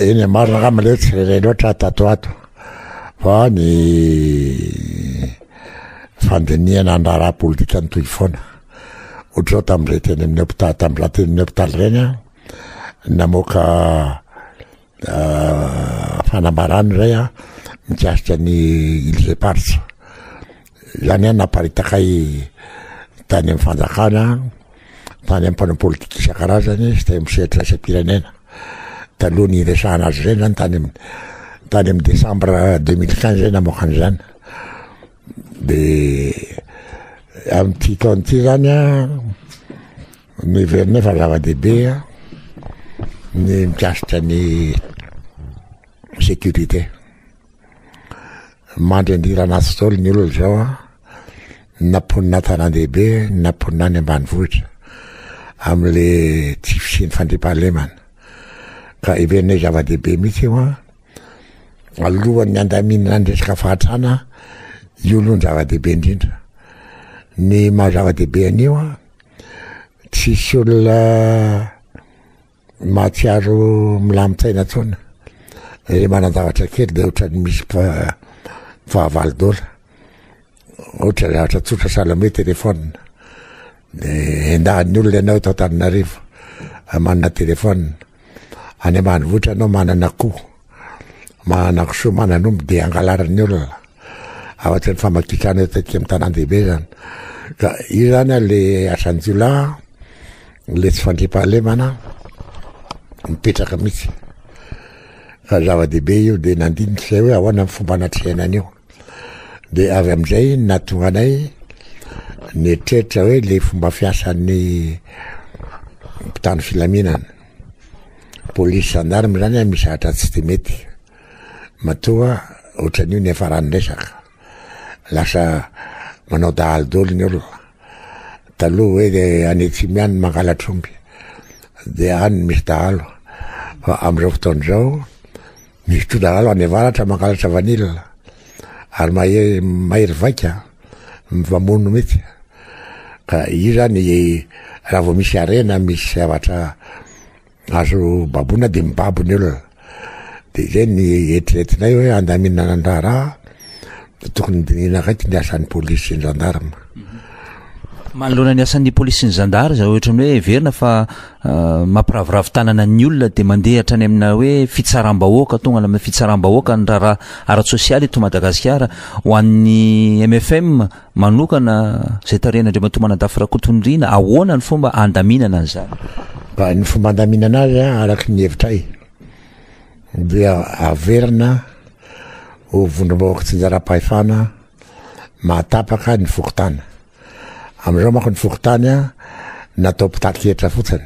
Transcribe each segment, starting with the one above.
Eny marina angamba le tsy rere loatra tato ato fa ny fandinihana andraraha politika ny toy foana ohatrao tamin'ireny teny amin'ny hopitaly tamin'ny raha teny amin'ny hopitaly ireny a namoaka fanambarana iray a mikasika ny ilzeparts Izany an naparitaka y tany amin'ny fanjakana, tany amin'ny mpanao politika isan-karazany sy tany amin'ny sehatra iraisam-pirenena. Taloha ny hiresahana azy ireny izany tany amin'ny tany amin'ny desambra deux mille quinze izay namoaka an'izany. Dia amin'ity taona ity izany an no heverina hoe fa zava-dehibe an, ny mikasika ny sécurité. mandry andirana atsy daholo ny olona zao a naponina tanàndehibe naponina any ambanivohitra amin'le tsy fisian'ny fandriampahalemana ka ivenay zava-dehibe mihitsy io a alohan'ny andaminana ny resaka fahatrana io aloha ny zava-dehibe indrindra ny maha zava-dehibe an'io a tsisy olona Mahatsiaro milamin-tsaina tsoana. Ilay manan-javatra kely dia ohatran'ny misy fahavalo dola. Ohatra zavatra tsotra sahala hoe téléphone. Dia endahan'ny olona ianao eto Antananarivo. Manana téléphone. Any ambanivohitra ianao manana akoho. Manakosoa manan'omby dia angalarin'ny olona afatry ny famakitrana eto aty amin'ny tanàn-dehibe izany. Ka io izany le asan-jiolahy le tsy fandriampahalemana mipetraka mihitsy. Ka zava-dehibe io dia nandinika izay hoe ahoana ny fomba anatrehana an'io. Dia avy amin'izay nahatonga anay nieritreritra hoe le fomba fiasan'ny mpitandro filaminana. Polisy gendarme zany a misy zahatra tsy de mety matoa otran'io niafarany resaka lasa manao dahalo doly ny olona taloha hoe de any atsimo ihany ny mangalatr'omby de any misy dahalo fa am'izao fotoana izao Ny fitondra-làla any avaratra mangalatra vanila ary mahery mahery vaika mivamono mihitsy ka io zany raha vao misy harena misy zavatra azo baboina dia mibabo ny olona dia zay ny eritreretinay hoe andaminana ny raharaha dia tokony dinihina raiky ny asan'ny polisy sy ny zandarma. Manoloana ny asan'ny polisy sy ny zandary izay ohatra ny hoe heverina fa ah, mampiraviravy tanana ny olona dia mandeha hatrany amina hoe fitsaram-bahoaka tonga any amin'ny fitsaram-bahoaka ny raharaha ara-tsosialy eto Madagasikara ho an'ny MFM manokana izay tarehin'Andriamatoa Manadafy Rakotonirina ahoana ny fomba handaminana an'izany? Ba, ny fomba handaminana azy ah, araka ny hevitray dia averina ho vondrom-bahoaka tsinjaram-pahefana mahatapaka ny fokontany. Amin'izao manko ny fokontany natao mpitatihatra fotsiny,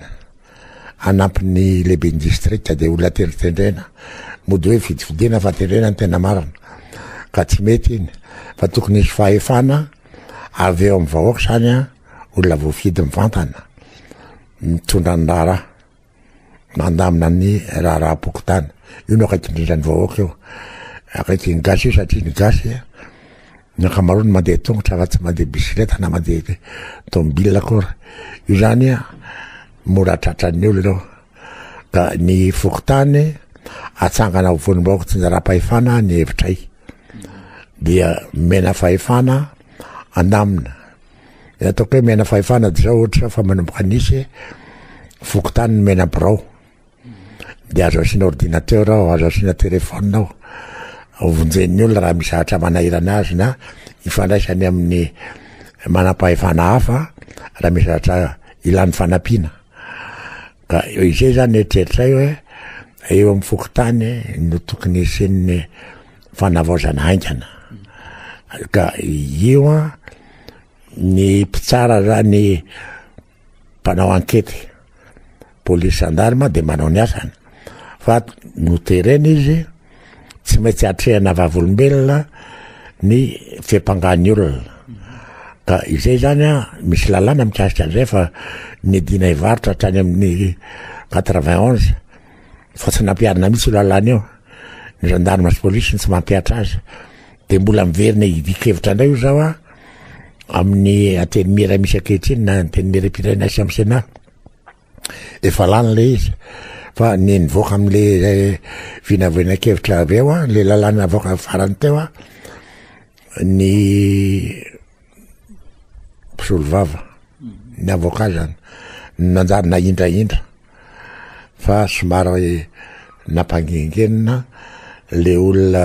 anampin'ny lehiben'ny distrika dia olona tendritendrena, mody hoe vidividiana fa tendrena ny tena marina, ka tsy mety iny fa tokony hisy fahefana avy eo amin'ny vahoaka izany olona voafidy mivantana mitondra ny raharaha. mandamina ny raharaham-pokontany. Io no akaiky indrindra ny vahoaka io. Akaiky ny gasy io satria ny gasy eh, ny ankamaroany mandeha tongotra raha tsy mandeha bisikileta na mandeha tomobile akory. Io zany eh, mora tratran'ny olona io. Ka ny fokontany atsangana ho vonimbahoaka tsinjaram-pahefana ny hevitray. Dia mena fahefana andamina. Izay ataoko hoe mena fahefana dia izao ohatra fa manomboka nisy fokontany ny mena birao. Dia azo asiana ordinateur ao, azo asiana téléphone ao. Vonjen'ny olona raha misy zavatra manahirana azy na ifandraisany amin'ny manam-pahefana hafa raha misy zavatra ilany fanampiana. Ka izay zany eritreritray hoe eo amin'ny fokontany no tokony hisian'ny fanavaozana haingana. Ka io an, ny mpitsara zany mpanao ankety polisy gendarme dia manao ny asany fa noterena izy Tsy maintsy atrehina vavolombelona ny fiampangan'ny olona. Ka izay zany a, misy lalàna mikasika an'izay fa niadiana hivarotra hatrany amin'ny 91 fa tsy nampiharina mihitsy io lalàna io. Ny gendarme sy police no tsy mampihatra azy. Dia mbola miverina hidikevitra indray hoy zao a, amin'ny antenimiera misy ankehitriny na antenimieram-pirenena sy amin'ny Sénat. efa lany ilay izy fa ny nivoaka amin'ilay eh, vinavinankevitra avy eo le lalàna avoaka farany teo a ny mpisolo vava ny avoka zany nanjary nahindrahindra fa somary nampangingenina le olona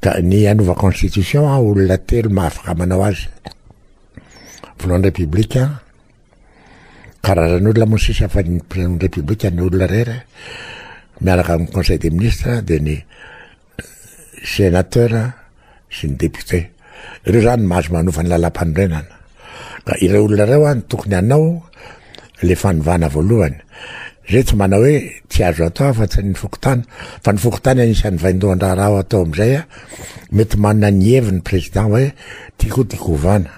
Ka ny hanova constitution an, olona telo mahafaka manao azy. Volohany République an, karazan'olona moa sisa fa ny mpiren'ny République ny olona rery, miaraka amin'ny conseil des ministres dia ny sénateur sy ny député. Ireo zany mahazo manova ny lalam-panorenana. Ka ireo olona ireo any tokony hanao le fanovana voalohany. Zay tsy manao hoe tsy azo atao afa tsy ny fokontany. Fa ny fokontany anisan'ny vaindohan-draharaha ao atao amin'izay a. Mety manana ny heviny ny président hoe ty koa tiako hovana.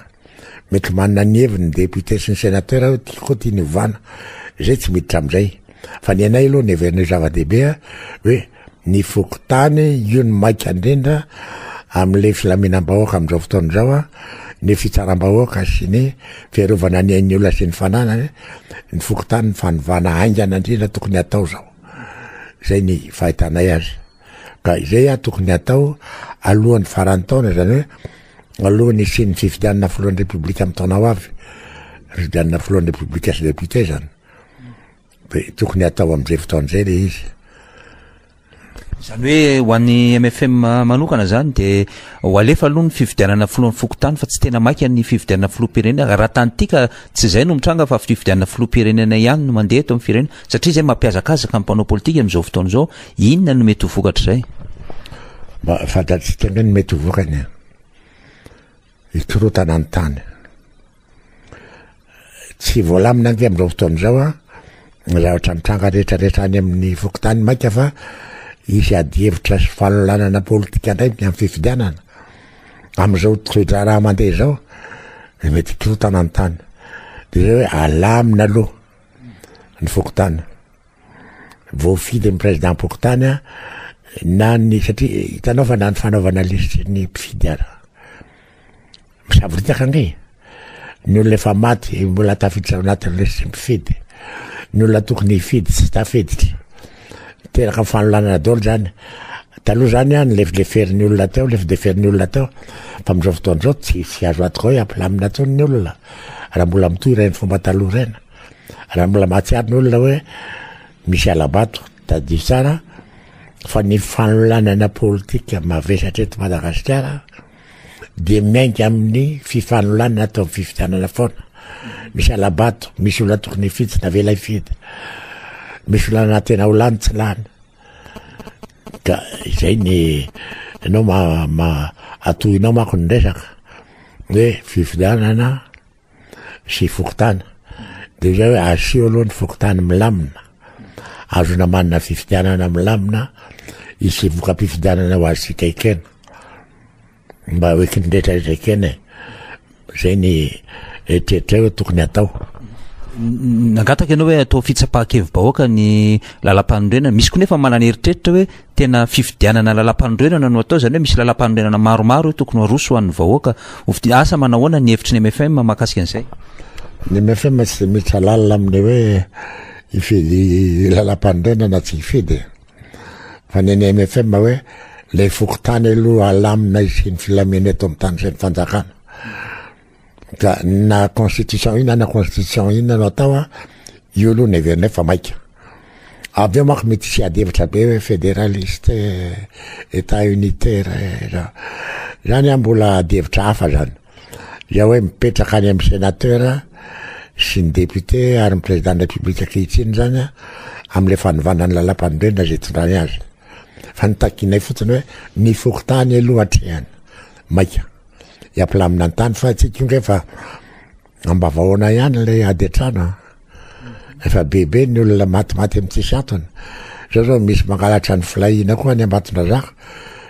Mety manana ny heviny ny député sy ny sénateur hoe ty koa tiany hovana. Zay tsy miditra amin'izay. Fa ny anay aloha ny heverinay zava-dehibe a hoe ny fokontany io ny maika indrindra amin'ilay filaminam-bahoaka amin'izao fotoana izao a, ny fitsaram-bahoaka sy ny fiarovana ny ain'ny olona sy ny fananany, ny fokontany ny fanovana haingana indrindra tokony atao izao, izay ny fahitanay azy. Ka izay a tokony atao alohan'ny faran'ny taona izany hoe alohan'ny hisian'ny fifidianana filohan'ny Repoblika amin'ny taona ho avy, fifidianana filohan'ny Repoblika sy Député izany. Dia tokony hatao amin'izay fotoana izay ilay izy. Izany hoe ho an'ny mfm manokana izany dia ho alefa aloha ny fifidianana filohan'ny fokontany fa tsy tena maika ny fifidianana filoham-pirenena. Raha tantika tsy izay no mitranga fa fifidianana filoham-pirenena ihany no mandeha eto amin'ny firenena satria izay mampihazakazaka ny mpanao politika amin'izao fotoana izao. Inona no mety ho vokatr'izay? Mba fantatsika angamba ny mety ho vokany. Hikorotana ny tany. Tsy voalamina ange amin'izao fotoana izao a, ny zavatra mitranga rehetrarehetra any amin'ny fokontany mainka fa hisy adihevitra sy fanolanana politika indray ny amin'ny fifidianana. Amin'izao toe-draharaha mandeha izao, dia mety hikorotana ny tany. Dia izay hoe alamina aloha ny fokontany. voafidy ny prezidampokotany na ny satria hitanao fa na ny fanaovana lisitry ny mpifidy ara misavoritaka ange ny olona efa maty mbola tafiditra anatin'ny lisitry mpifidy ny olona tokony hifidy tsy tafiditra teraka ny fanolanana dolo zany taloha zany a ny lefileferin'ny olona teo lefideferin'ny olona teo fa amizao fotoan'izao tsy tsy azo atoko hoe ampilamina tsony ny olona raha mbola mitohy ireny fomba taloha ireny Raha mbola mahatsiaro ny olona hoe misy alabato, tadidio tsara fa ny fanolanana politika mavesatra eto Madagasikara dia miainga amin'ny fifanolanana atao amin'ny fifidianana foana. Misy alabato, misy olona tokony hifidy tsy navela hifidy. Misy olona na tena ho lany tsy lany. Ka izay ny ianao ma, ma atohinao manko ny resaka hoe fifidianana sy fokontany dia izay hoe asio aloha ny fokontany milamina, azona manana fifidianana milamina hisy voka-pifidianana ho antsika ekena mba ho ekin'ny rehetra rehetra ekena e izay ny eritreritray hoe tokony atao nangataka ianao hoe atao fitsapahan-kevi-bahoaka ny lalam-panorenana misy koa nefa manana eritreritra hoe tena fifidianana lalam-panorenana no atao, izany hoe misy lalam-panorenana maromaro tokony ho aroso ho an'ny vahoaka, ho fidia- asa manao ahoana ny hevitry ny MFM mahakasika an'izay? Ny MFM tsy dia miditra lalina amin'ny hoe hifidy lalam-panorenana tsy hifidy e. Fa ny an'ny MFM hoe ilay fokontany aloha alamina hisian'ny filamina eto amin'ny tany sy ny fanjakana. Ka na constitution inona na constitution inona no atao a, io aloha neverinay fa maika. Avy eo manko mety tsy ady hevitra be hoe fédéraliste, état unitaire eh, zany a mbola ady hevitra hafa zany. Izao hoe mipetraka any amin'ny sénateur sy ny député ary ny président de la république ankehitriny zany a, amin'ilay fanovana ny lalam-panorenana izay itondrany azy. Fa ny takinay fotsiny hoe ny fokontany aloha atrehana. Maika. hiapilamina ny tany fa tsy tonga efa ambavahoana ihany ilay ady an-trano efa bebe ny olona matimaty amin'ny tsisy antony zao zao misy mangalatra ny filahiana koa any ambatondrazaka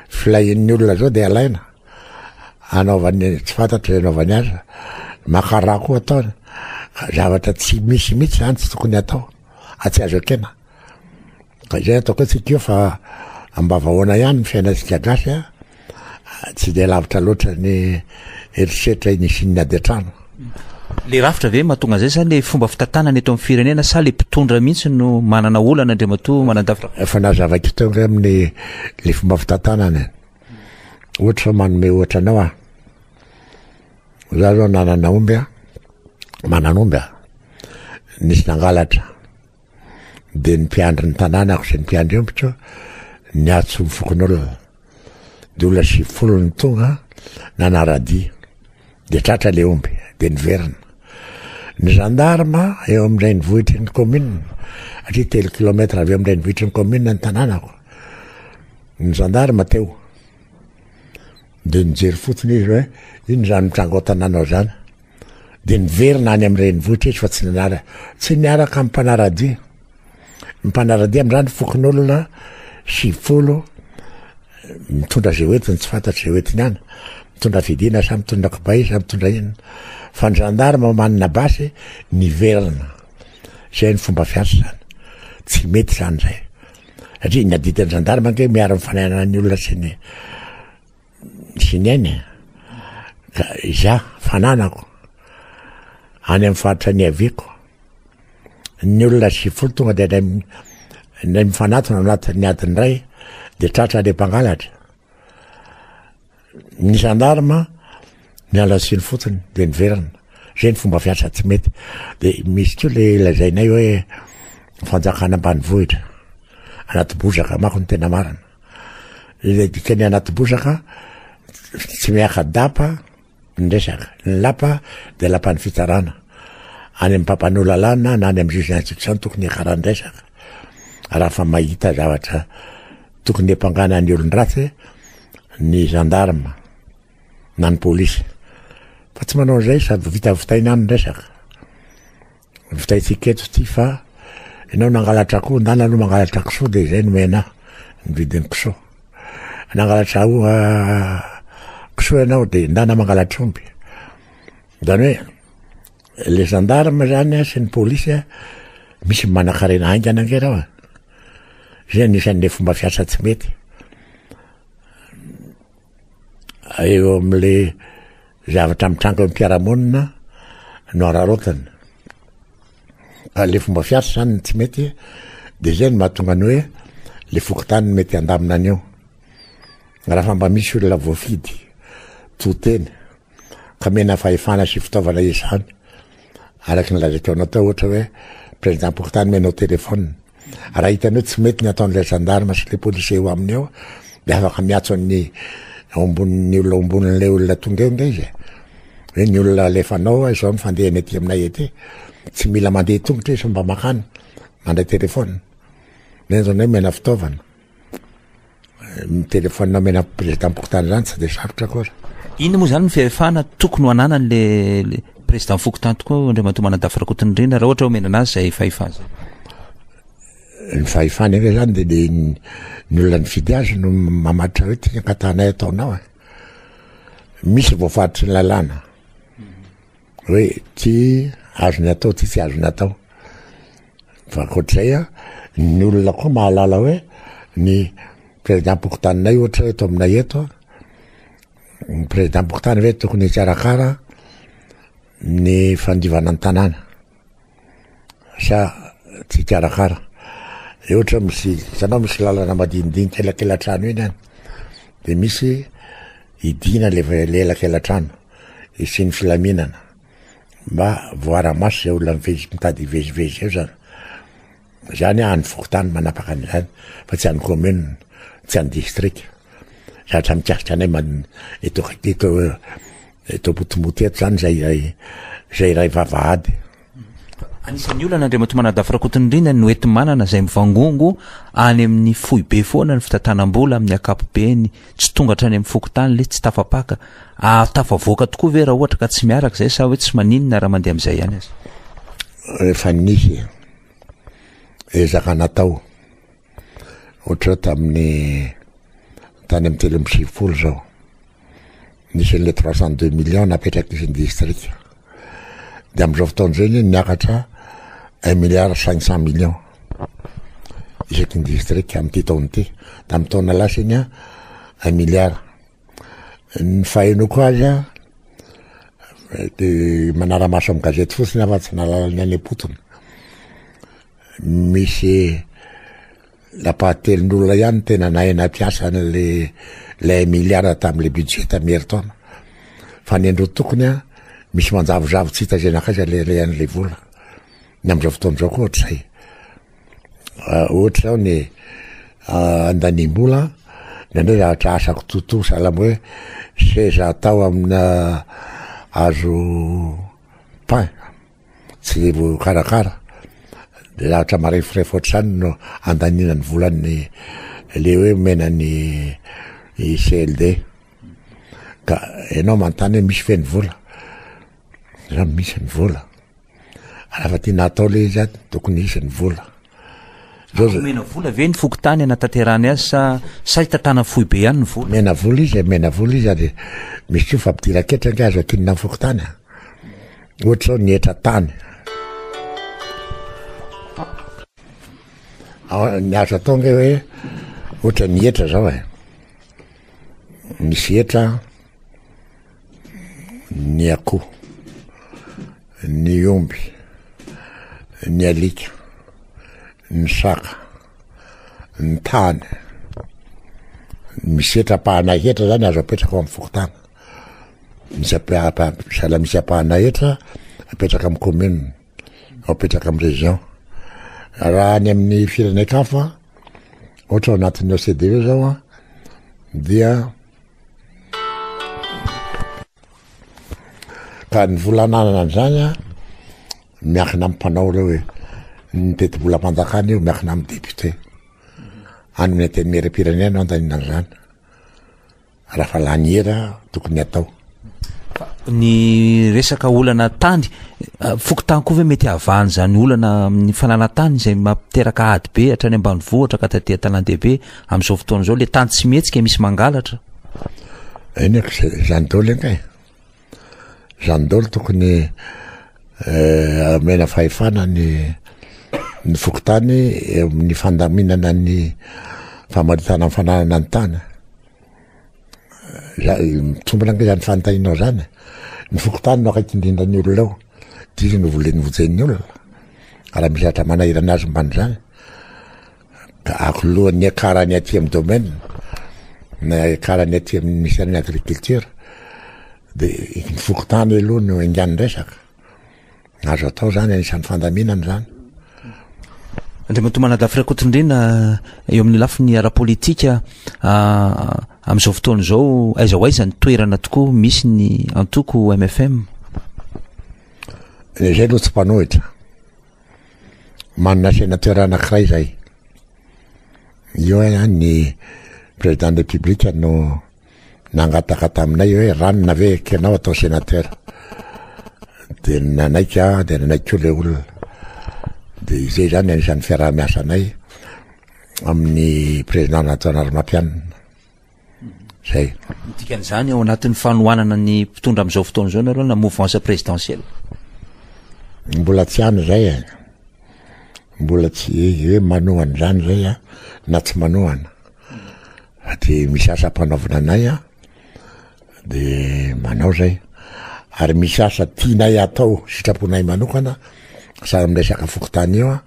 filahian'ny olona zao dia alaina anaovany tsy fantatra zay anaovany azy makara koa ataony zavatra tsy misy mihitsy zany tsy tokony atao atsy azo akena Ka izay ataoko hoe tsika io fa ambavahoana ihany ny fiainantsika gasy a, tsy dia lavitra loatra ny herisetra nisian'ny ady an-trano. Le rafitra ve mahatonga an'izay sa le fomba fitantanana eto amin'ny firenena sa le mpitondra mihitsy no manana olana Andriamatoa Manandafy? Efa nazavaiko teo angamba ny le fomba fitantanana e. Ohatra fa manome ohatra anao aho. Za zao nanana omby a, manana omby a, nisy nangalatra. dia ny mpiandry ny tanànako sy ny mpiandry ombiko niatso ny fokonolona dia olona sivifolo ny tonga nanaradia dia tratra le omby dia niverina ny gendarme eo amin'ireny vohitry ny commune atria telo kilometre avy eo amin'ireny vohitry ny commune ny tanànako ny gendarme teo Dia nijery fotsiny izy hoe inona izany mitranga ao an-tanànao izany. Dia niverina any amin'ny renivohitra izy fa tsy nanara, tsy niaraka amin'ny mpanara-dia. Ny mpanara-dia amin'izany fokonolona sivifolo mitondra izay hoentiny tsy fantatra izay hoentiny any mitondra fidina sa mitondra kibay sa mitondra inona fa ny gendarme manina basy niverina izay ny fomba fiasa izany tsy mety izany izay Satria ny aditin'ny zandary mantsy hoe miaro ny fanahinan'ny olona sy ny sy ny ainy. Ka izaho fananako any amin'ny faritra niaviako ny olona sivifolo tonga dia ilay mi- ilay mifanatona anatin'ny adiny iray dia tratra ilay mpangalatra. ny gendarme miala tsiny fotsiny de niverina zay ny fomba fiasa tsy mety de misy ko le lazainay hoe fanjakana ambanivohitra anaty bozaka mako ny tena marina le dikany anaty bozaka tsy miaka dapa ny resaka ny lapa de lapan'ny fitsarana any amin'ny mpampanoa lalàna na any amin'ny juge d'instruction tokony hiakarany resaka raha fa mahita zavatra tokony hepangana ny olon-dratsy ny gendarme na ny polisy fa tsy manao an'izay sady vitavitaina any ny resaka vitaintsika eto ity fa ianao nangalatra akoho ndana aloha mangalatra kisoa dia izay nomena ny vidin'ny kisoa nangalatra kisoa ianao dia ndana mangalatra omby izany hoe Le gendarme zany a sy ny polisy a misy manakarena haingana ange reo a. Zay anisan'le fomba fiasa tsy mety. Eo am'le zavatra mitranga eo am-piarahamonina no araraotana. Ka le fomba fiasa zany no tsy mety de zay no mahatonga ny hoe le fokontany no mety handamina an'io. Raha fa mba misy olona voafidy to tena. ka mena fahefana sy fitaovana izany araka ny lazaiko anao tao ohatra hoe président portany menao téléphone raha hitany hoe tsy mety ny ataon'ilay gendarme sy le policier eo aminy eo de afaka miatso an'ny ombonin'ny olona ombonin'ilay olona tonga eo nga izy hoe ny olona alefanao izao ny fandehany ety aminay ety tsy mila mandeha tongotra izy mba makany mandray téléphone nenjona hoe mena fitaovana Mitelefaonina amin'ny anà président Bokotany izany tsy dia sarotra akory. Inona moa izany ny fahefana tokony ho ananany ilay président Fokontany tokoa Andriamatoa Manadafy Rakotonindrina raha ohatra omena an'azy izay fahefana izay? Ny fahefany ange izany dia ny ny olona nifidy azy no mamaritra hoe ity ny ankatanay ataonao e. Misy ny voafaritry ny lalàna. hoe ty azony atao ty tsy azony atao fa ankoatr'izay a ny olona koa mahalala hoe ny président pokotaninay ohatra hoe eto aminay eto ny président pokotany ve tokony hikarakara ny fandivana ny tanàna sa tsy hikarakara de ohatra misy hitanao misy lalana madinidinika elakelatrano iny any de misy idina le elakelatrano isian'ny filaminana mba voara-maso zay olona mitady hivezivezy eo zany Izany an'ny fokontany manapaka an'izany fa tsy an'ny commune, tsy an'ny district. Zavatra mikasika anay man eto eto eto Ambotomboto eto izany izay iray izay iray vavahady. Anisan'ny olana Andriamatoa Manadafy Rakotonirina no enti-manana izay mivangongo any amin'ny foibe foana ny fitantanam-bola amin'ny ankapobeny, tsy tonga hatrany amin'ny fokontany le tsy tafapaka. A tafavoaka tokoa ve raha ohatra ka tsy miaraka izay sa hoe tsy maninona raha mandeha amin'izay ihany aza? Rehefa nisy e. ezaka natao ohatra tamin'ny tany amin'ny telo amby sivifolo zao nisy an'le trois cent deux millions napetrak'izy ny distrika de am'izao fotoana zao ny niakatra un milliard cinq cent millions isaky ny distrika am'ity taona ity tamin'ny taona lasa iny a un milliard Ny fahenoako azy a, de manara-maso amin'ny gazety fotsiny aho fa tsy nahalala ny any am-potony. Misy lapahan-telon'olona ihany tena nahay nampiasa an'le le un milliard tamin'le budget tamin'ny herintaona. Fa ny an-droa tokony a, misy manjavozavo tsy hita izay naka aiza le an'le vola. Ny amin'izao fotoana izao koa ohatra izay. Ah, ohatra izao ny ah, andanim-bola, indraindray zavatra asako tontosa, sahala amin'ny hoe seza atao amina azo pain, tsy vokarakara. Dia zavatra mareforefo ohatr'izany no andaniana ny volan'ny le hoe omena ny i CLD. Ka ianao manontany hoe misy ve ny vola? Za misy ny vola. Raha fa tena atao le izy ato tokony hisy ny vola. Zao za- Omena vola ve ny fokontany hanatanterahany azy sa sahy tantanan'ny foibe ihany ny vola? mena vola izy, mena vola izy ary misy koa fa mpidiran-ketra nga azo akinina ny fokontany a. Ohatra zao ny hetra tany. Ao- Ny azo atao nga hoe ohatra ny hetra zao e. Misy hetra ny akoho, ny omby, ny alika, ny saka, ny tany, misy hetra-pahanay hetra zany azo apetraka ao amin'ny fokontany. Misy sahala misy ampahana hetra apetraka amin'ny commune, apetraka amin'ny région. Raha any amin'ny firenenkafa, ohatra ao anatin'ny OCDE zao an, dia Ka ny vola ananana an'izany an, miankina amin'ny mpanao ireo e. Ny tetibolam-panjakana io miankina amin'ny député. Any amin'ny antenimieram-pirenena no andaninan'izany. Raha fa laniera tokony atao. ny resaka olana tany eh, fokontany koa ve mety havahana izany olana amin'ny fananantany izay mampiteraka ady be hatrany ambany vohatra ka taty an-tanàn-dehibe amin'izao fotoana izao le tany tsy mihetsika misy mangalatra eny ak zany dolo engay zany dolo tokony eh, amena fahefana ny ny fokontany eo amin'ny fandaminana ny famaritana ny fananana ny tany Mitombina angah izany fanontanianao izany. Ny fokontany no akaiky indrindra ny olona ao, dia izy no volen'ny vojen'ny olona. Raha misy zavatra manahirana azy momba an'izany, ka anklohany ny akarany aty amin'ny domaine, na akarany aty amin'ny ministère de l'agriculture, dia ny fokontany aloha no enganin'ny resaka. Azo atao izany, anisan'ny fandaminana izany. Andriamatoa Manadafy Rakotondrena, eo amin'ny lafiny ara-politika, amin'izao fotoana izao, aiza ho aiza ny toerana tokoa misy ny antoko MFM? Ny izay aloha tsy mpanohitra. Manana sénateur anankiray izay. Io hoe ny président de la république no nangataka taminay hoe ranona ve ekenao atao sénateur dia nanaiky aho dia nanaiky koa ilay olona dia izay izany anisan'ny fiaraha-miasanay amin'ny président national Ramatianina zay dikan'izany ao anatin'ny fanohanana ny mpitondra amin'izao fotoana izao nareo na mouvance présidentielle mbola tsy any zay e mbola tsy hoe manohana izany zay a na tsy manohana Aty misy asa ampanaovina anay an, dia manao izay. Ary misy asa tianay hatao sitraponay manokana, sahala amin'ny resaka fokontany io an,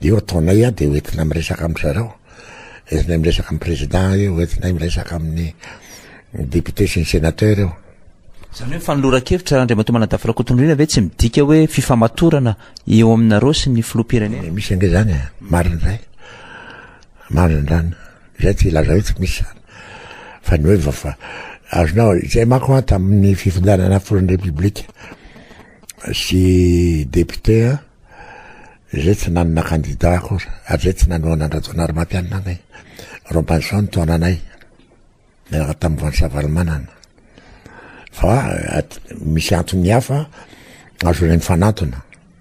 dia io ataonay an, dia hoentina miresaka amin-dry zareo. Entinay miresaka amin'ny prezida io, hoentinay miresaka amin'ny depiote sy ny senatera io. Izany hoe ny fanoloran-kevitra Andriamatoa Manadafy Rakotonirina ve tsy midika hoe fifamatorana eo aminareo sy ny Filoham-pirenena? Misy ange izany e, marina izay. Marina izany. Izay tsy hilaza hoe tsy misy izany, fa ny hoe vafa, azonao, izay manko an tamin'ny fifidianana filohan'ny Repoblika sy député an, izay tsy nanana kandida akory, ary izay tsy nanohana an-dRajaonarimampianina anay. Rompany izao ny taonanay, niaraka tamin'ny Vansa Ravalomanana. Fa misy antony hafa azo renifanantona.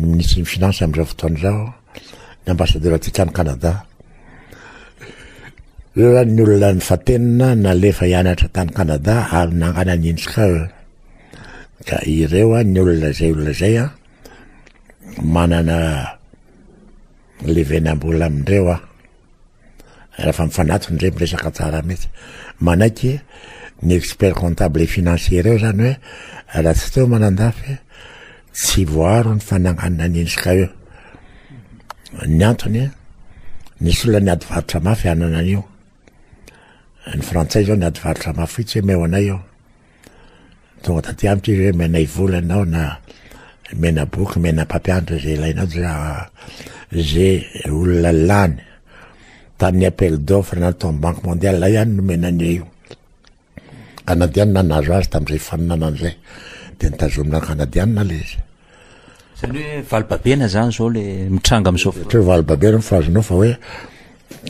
nisy ny finance amin'izao fotoana izao ny ambassadeur atsika any Canada eo zany ny olona ny fatenina nalefa hianatra tany Canada ary nangana ny INSCAE ka ireo a ny olona izay olona izay a manana levenam-bola amindreo a rehefa mifanatona indray miresaka tsara mihitsy. Manaiky ny expert comptable et financier ireo zany hoe raha tsy teo manandafy tsy voaro ny fananganana ny inska io. Ny antony nisy olona niady varotra mafy hanana an'io. Ny frantsay zao niady varotra mafy fotsy hoe meo anay io. Tonga taty amiko izy hoe menay vola anao na mena boky, mena mpampianatra izay ilainao dia izay olona lany tamin'ny appel d'offre na tamin'ny banque mondiale ilay ihany nomena an'io io. Kanadianina nahazo azy tamin'izay faninanana izay dia nitazomina ny Kanadianina ilay izy. Zany hoe valibabena zany zao le mitranga amizao fotoana. Ohatra hoe valibabena no fazonao fa hoe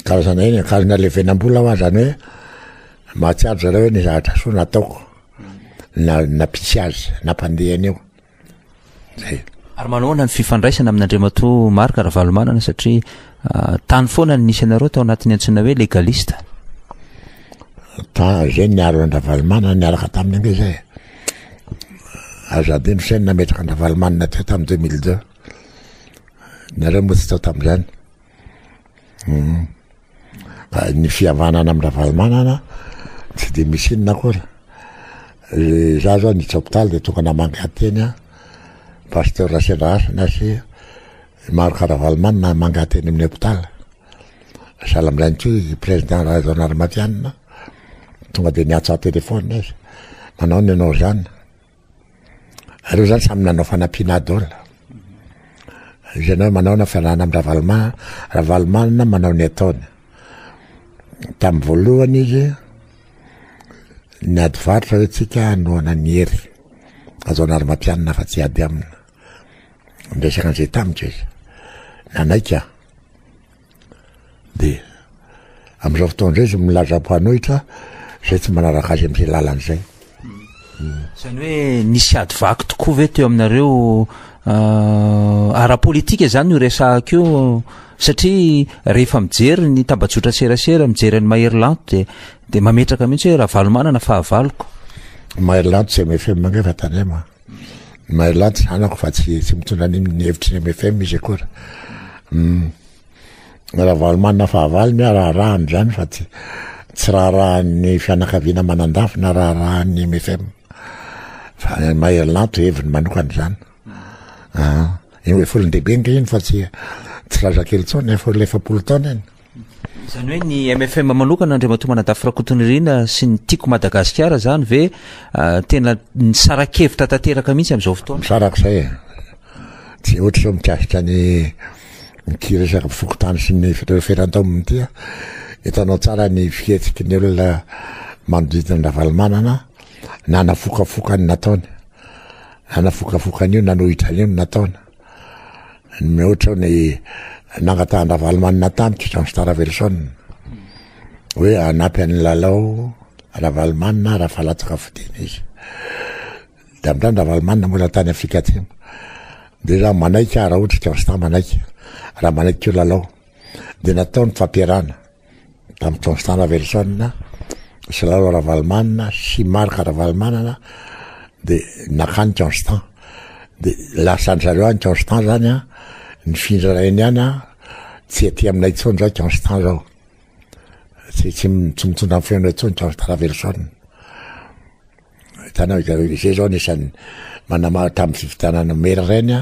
karazana iny akanjo nalevenam-bola hoa zany hoe mahatsiaro zareo hoe ny zavatra soa nataoko na nampisy azy nampandeha an'io. Zay. Ary manahoana ny fifandraisana amin'Andriamatoa Marc Ravalomanana satria ah, tany foana no nisy anareo tao anatin'ny antsoina hoe legaliste. Ta zay niaro an-dRavalomanana niaraka taminy ange zay. Azo adino fotsiny ny nametraka an-dRavalomanana teo tamin'ny deux mille deux. Nareo moa tsy tao tamin'izany. Hmm. Ah, ny fihavanana amin'ny Ravalomanana tsy dia misy inona akory. Eh, za zao ny hopitaly dia tonga namangy ateny a pasteur Rasendrahasina sy maro karavalomanina namangy ateny amin'ny hopitaly. Sahala amin'ilay an'ity Président Razaonarimampianina, tonga dia niantso à téléphone izy, manao ny anao izany, ireo izany samy nanao fanampiana daholo, ianao manao ny fanana amin'i Ravalomanana, Ravalomanana manao ny ataony, tamin'ny voalohany izy niady varotra hoe tsika hanohana ny hery, Razaonarimampianina fa tsy hiady aminy, niresaka an'izay tamiko izy, nanaiky aho, Be. Amin'izao fotoana izao izy no milaza mpanohitra izay tsy manaraka azy amin'izay lalany izay. Izany hoe nisy ady vaky tokoa ve teo aminareo ara-politika izany no resahako io satria rehefa mijery ny tambajotra serasera, mijery an'i Maherilanto dia dia mametraka mihitsy hoe Ravalomanana fahavaloko. Maherilanto tsy MFM ange fa Tanema. Mahelan'ny tsy zanako fa tsy tsy mitondra ny ny hevitry ny MFM izy akory. Mm. Ravalomanana fahavalo ny raharahany izany fa tsy tsy raharahan'ny fianakaviana manandafy na raharahan'ny MFM. Fa Mahelanto heviny manokana izany. Ah, io efa olon-dehibe ankehitriny fa tsy tsy razakely intsony, efa olona efapolo taona iny. Izany hoe ny mfm manokana Andriamatoa Manadafy Rakotonirina sy ny Tiako Madagasikara izany ve tena nisara-kevitra tanteraka mihitsy amin'izao fotoana? Misarak'izay e! Tsy ohatra izao mikasika ny ity resaka fokontany sy ny feran-taonina ity a! Hitanao tsara ny fihetsiky ny olona manodidina an'i Ravalomanana nanafokafoka ny nataony, nanafokafoka an'io nanohitra an'io ny nataony. Mihoatra ny nangatahan-dRavalomanana tamiko i Jean Star Wilson hoe hanampy an'i Lalao Ravalomanana raha fa latsaka fodiana izy. Dia amin'izany Ravalomanana mbola tany Afrika Atsimo. Dia raha manaiky aho, raha ohatra i Jean Star manaiky, raha manaiky koa Lalao, dia natao ny fampiarahana. tamin'i Constant Laverson, Silalo Ravalomanana sy Marc Ravalomanana dia nakany Constant. Dia lasan-dry zareo any Constant zany an, nifindra ray ny any an, tsy aty aminay intsony zao Constant zao. Tsy, tsy, tsy mitondra ny feonay intsony Constant Laverson. Hitanao i Garry Ogier zao anisan'ny manamaro tamin'ny fividianana maire ireny a,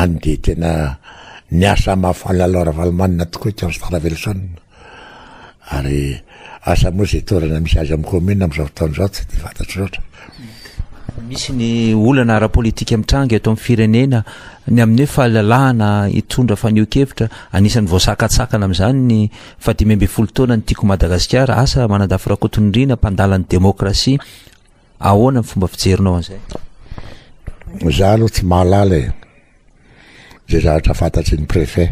any dia tena niasa mafy an'i Lalo Ravalomanana tokoa i Théonste Raveloson. Ary asa moa izay toerana misy azy amin'ny commune amin'izao fotoana izao tsy dia fantatro loatra. Misy ny olana ara-politika mitranga eto amin'ny firenena, ny amin'ny hoe fahalalahana hitondra fanehoan-kevitra, anisan'ny voasakatsakana amin'izany ny Fa dimy ambin'ny folo taona ny Tiako Madagasikara, asa Manandafy Rakotonirina, mpandala ny demokrasia, ahoana ny fomba fijerinao an'izay? Za aloha tsy mahalala e. Zay zavatra fantatry ny préfet.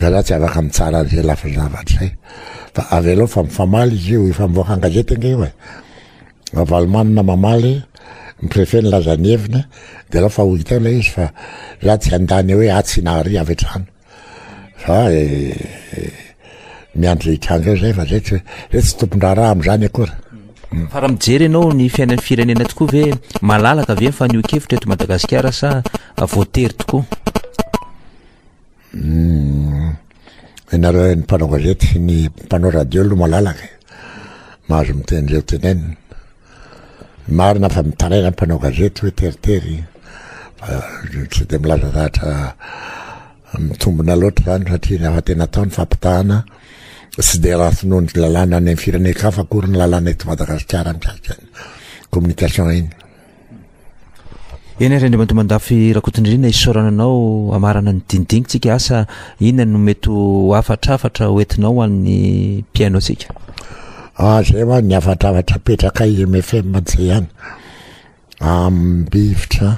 Za za tsy afaka mitsara an'izay lafiny zavatra izay. Fa avelao fa mifamaly izy io, efa mivoaka an-gazety ange io e. Ravalomanana mamaly, ny préfet nilaza ny heviny, dia alao fa ho hita eo ilay izy fa za tsy handany hoe atsy na arỳ avy hatrany. Zah eh, eh, miandry zay hitranga eo zay fa zay tsy, zay tsy tompon-draharaha am'zany akory. Mm. Fa raha mijery ianao ny fiainan'ny firenena tokoa ve malalaka ve ny fanehoan-kevitra eto Madagasikara sa voatery tokoa? Mm. Ianareo ny mpanao gazety sy ny mpanao radio aloha malalaka. Mahazo miteny izay ho tenenina. Marina fa mitaraina ny mpanao gazety hoe teritery fa tsy dia milaza zavatra mitombina loatra izany satria ny hafa tena atao ny fampitahana tsy dia ratsy noho ny lalàna any amin'ny firenen-kafa akory ny lalàna eto Madagasikara mikasika ny communication iny. Eny ary Andriamatoa Mandafy Rakotonirina, isaorana anao hamarana ny dinidinintsika. Asa inona no mety ho hafatrafatra hoentinao ho an'ny mpihaino antsika? Ah, zay hoa ny hafatrafatra apetraka IMFM tsy ihany. Ambivitra.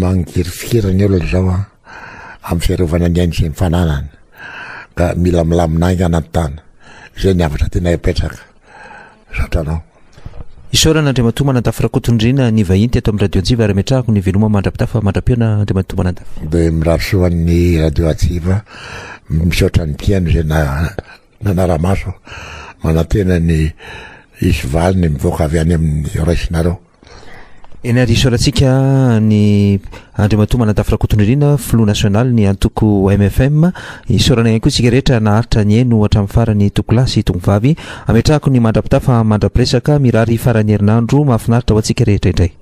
Mangirifiry ny olona izao an, amin'ny fiarovana ny ainy sy ny fananany ka mila milamina haingana ny tany. Izay ny avatra tianay apetraka. Misaotra anao. Isaorana Andriamatoa Manandafy Rakotondriana ny vahiny teto amin'ny Radio Antsiva ary ametrahako ny veloma mandra-pitafa mandra-pihaona Andriamatoa Manandafy. Dia mirary soa ny Radio Antsiva. Misaotra ny mpihaino izay nanara-maso. Manantena ny hisy valiny mivoaka avy any amin'ny raisinareo. Eny ary isaorantsika ny Andriamatoa Manantafy Rakotonirina, filoha nasionaly ny antoko MFM. Isaorana ihany koa isika rehetra naharitra ny eny ho hatramin'ny farany tonkolahy sy tongovavy. Ametrahako ny mandra-pitafa mandra-piresaka. Mirary faran'ny herinandro mahafinaritra ho antsika rehetra indray.